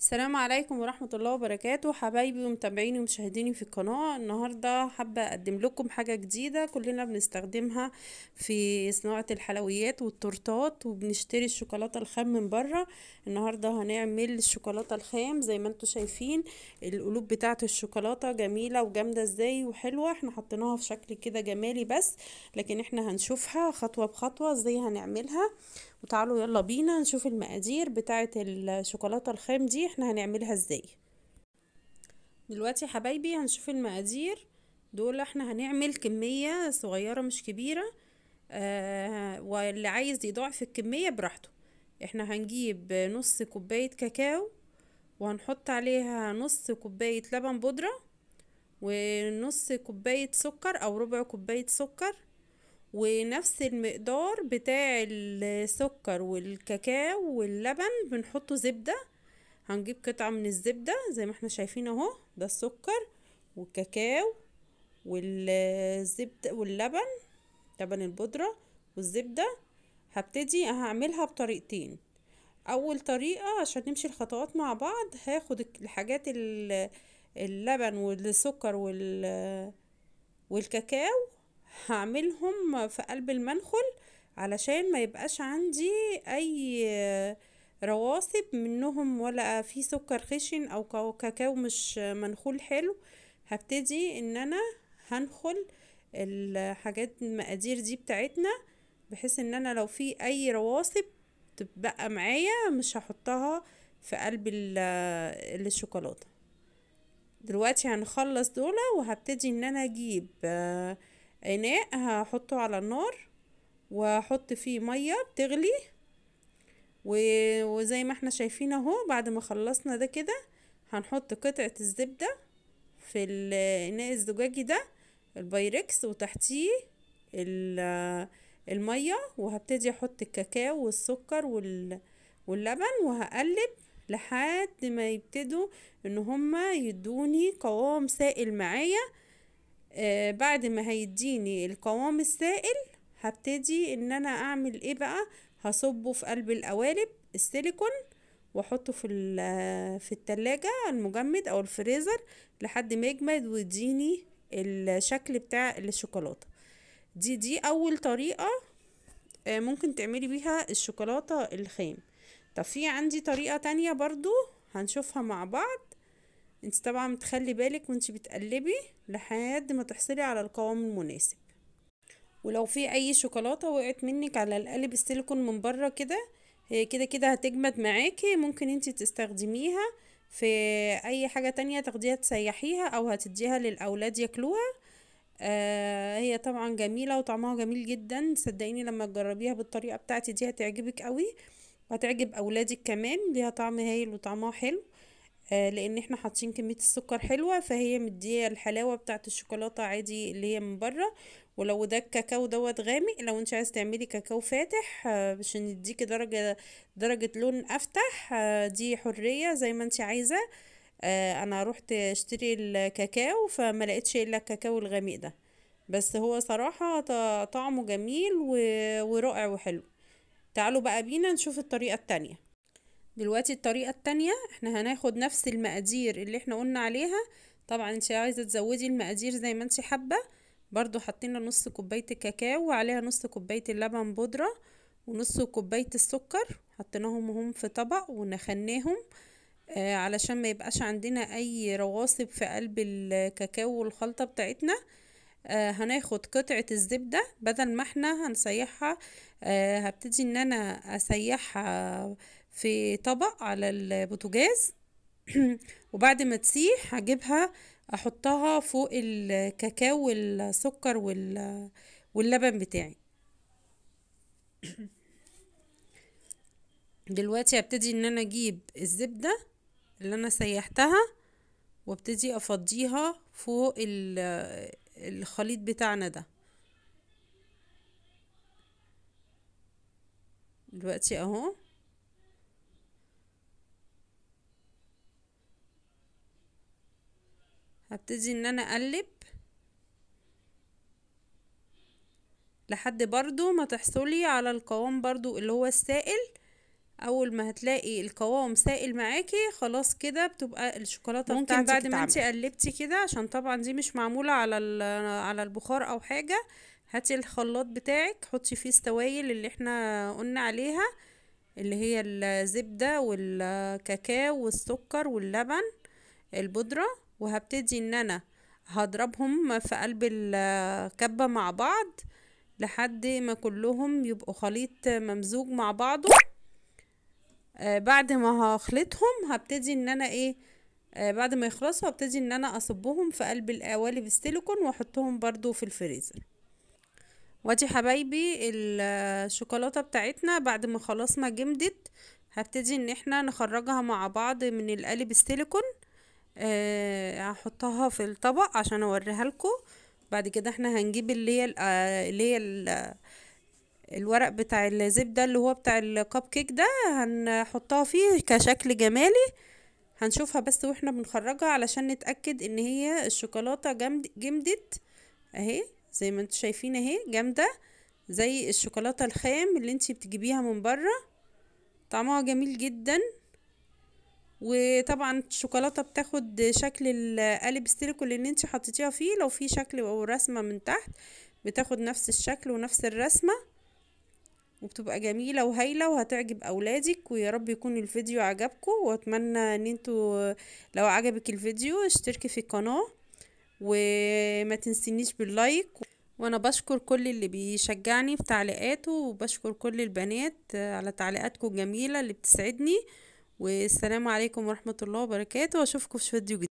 السلام عليكم ورحمة الله وبركاته. حبايبي ومتابعيني ومشاهديني في القناة النهاردة حابة أقدم لكم حاجة جديدة كلنا بنستخدمها في صناعة الحلويات والتورتات وبنشتري الشوكولاتة الخام من برا النهاردة هنعمل الشوكولاتة الخام زي ما أنتوا شايفين. القلوب بتاعة الشوكولاتة جميلة وجامدة إزاي وحلوة. إحنا حطيناها في شكل كده جمالي بس لكن إحنا هنشوفها خطوة بخطوة إزاي هنعملها. وتعالوا يلا بينا نشوف المقادير بتاعة الشوكولاتة الخام دي. إحنا هنعملها إزاي. دلوقتي حبايبي هنشوف المقادير. دول إحنا هنعمل كمية صغيرة مش كبيرة. آه واللي عايز يضاعف الكمية براحته. إحنا هنجيب نص كوباية كاكاو وهنحط عليها نص كوباية لبن بودرة ونص كوباية سكر أو ربع كوباية سكر ونفس المقدار بتاع السكر والكاكاو واللبن بنحطه زبدة. هنجيب قطعة من الزبدة زي ما إحنا شايفين اهو ده السكر والكاكاو والزبدة واللبن لبن البودرة والزبدة. هبتدي هعملها بطريقتين. أول طريقة عشان نمشي الخطوات مع بعض هاخد الحاجات اللبن والسكر والكاكاو هعملهم في قلب المنخل علشان ما يبقاش عندي أي رواسب منهم ولا في سكر خشن أو كاكاو مش منخول حلو هبتدي إن أنا هنخل الحاجات المقادير دي بتاعتنا بحيث إن أنا لو في أي رواسب تبقى معايا مش هحطها في قلب الشوكولاتة. دلوقتي هنخلص دول وهبتدي إن أنا أجيب إناء هحطه على النار وأحط فيه مية بتغلي وزي ما إحنا شايفين اهو بعد ما خلصنا ده كده هنحط قطعة الزبدة في الاناء الزجاجي ده البايركس وتحتيه المية وهبتدي أحط الكاكاو والسكر واللبن وهقلب لحد ما يبتدوا ان هما يدوني قوام سائل معايا. آه بعد ما هيديني القوام السائل هبتدي ان أنا اعمل إيه بقى؟ هصبه في قلب القوالب السيليكون واحطه في في التلاجة المجمد أو الفريزر لحد ما يجمد ويديني الشكل بتاع الشوكولاتة. دي دي أول طريقة آه ممكن تعملي بيها الشوكولاتة الخام. طب في عندي طريقة تانية برضو هنشوفها مع بعض. انت طبعا بتخلي بالك وانت بتقلبي لحد ما تحصلي على القوام المناسب. ولو في أي شوكولاتة وقعت منك على القالب السيليكون من بره كده هي كده كده هتجمد معاكي. ممكن انت تستخدميها في أي حاجة تانية تاخديها تسيحيها أو هتديها للأولاد ياكلوها. آه هي طبعا جميلة وطعمها جميل جدا. صدقيني لما تجربيها بالطريقة بتاعتي دي هتعجبك قوي. وهتعجب أولادك كمان. ليها طعم هايل وطعمها حلو. آه لأن إحنا حاطين كمية السكر حلوة فهي مدية الحلاوة بتاعه الشوكولاتة عادي اللي هي من بره. ولو ده الكاكاو دوت غامق لو انت عايز تعملي كاكاو فاتح آه عشان يديكي درجة درجة لون أفتح آه دي حرية زي ما انت عايزة. أنا روحت أشتري الكاكاو فما لقيتش إلا الكاكاو الغامق ده. بس هو صراحة طعمه جميل ورائع وحلو. تعالوا بقى بينا نشوف الطريقة التانية. دلوقتي الطريقة التانية إحنا هناخد نفس المقادير اللي إحنا قلنا عليها. طبعا انت عايزة تزودي المقادير زي ما انت حابة. برضو حطينا نص كوباية الكاكاو وعليها نص كوباية اللبن بودرة ونص كوباية السكر حطيناهم هم في طبق ونخناهم آه علشان ما يبقاش عندنا أي رواسب في قلب الكاكاو والخلطة بتاعتنا. آه هناخد قطعة الزبدة بدل ما إحنا هنسيحها آه هبتدي إن أنا أسيحها في طبق على البوتاجاز. وبعد ما تسيح هجيبها أحطها فوق الكاكاو والسكر واللبن بتاعي. دلوقتي هبتدي إن أنا أجيب الزبدة اللي أنا سيحتها وأبتدي أفضيها فوق الخليط بتاعنا ده. دلوقتي أهو. هبتدي إن أنا أقلب. لحد برضو ما تحصلي على القوام برضو اللي هو السائل. أول ما هتلاقي القوام سائل معاكي خلاص كده بتبقى الشوكولاتة ممكن ممكن بعد ما انت. قلبتي كده عشان طبعا دي مش معمولة على على البخار أو حاجة هاتي الخلاط بتاعك حطي فيه السوائل اللي إحنا قلنا عليها اللي هي الزبدة والكاكاو والسكر واللبن البودرة وهبتدي إن أنا هضربهم في قلب الكبة مع بعض لحد ما كلهم يبقوا خليط ممزوج مع بعضه. آه بعد ما هخلطهم هبتدي إن أنا إيه آه بعد ما يخلصوا هبتدي إن أنا أصبهم في قلب القوالب السيليكون وأحطهم برضو في الفريزر. وادي حبايبي الشوكولاتة بتاعتنا بعد ما خلاص ما جمدت هبتدي إن إحنا نخرجها مع بعض من القالب السيليكون. هحطها في الطبق عشان اوريها لكم. بعد كده إحنا هنجيب اللي هي آه، اللي هي ال- الورق بتاع الزبدة اللي هو بتاع الكب كيك ده هنحطها فيه كشكل جمالي. هنشوفها بس وإحنا بنخرجها علشان نتأكد ان هي الشوكولاتة جمد جمدت. اهي زي ما أنتوا شايفين اهي جامدة. زي الشوكولاتة الخام اللي انتي بتجيبيها من بره. طعمها جميل جدا. وطبعا الشوكولاتة بتاخد شكل القالب السيليكون اللي انت حطيتيها فيه. لو في شكل أو رسمه من تحت بتاخد نفس الشكل ونفس الرسمة وبتبقى جميلة وهايلة وهتعجب أولادك. ويا رب يكون الفيديو عجبكم وأتمنى إن أنتوا لو عجبك الفيديو اشتركي في القناة وما تنسينيش باللايك. وأنا بشكر كل اللي بيشجعني في تعليقاته وبشكر كل البنات على تعليقاتكم الجميلة اللي بتسعدني. والسلام عليكم ورحمة الله وبركاته. وأشوفكم في فيديو جديد.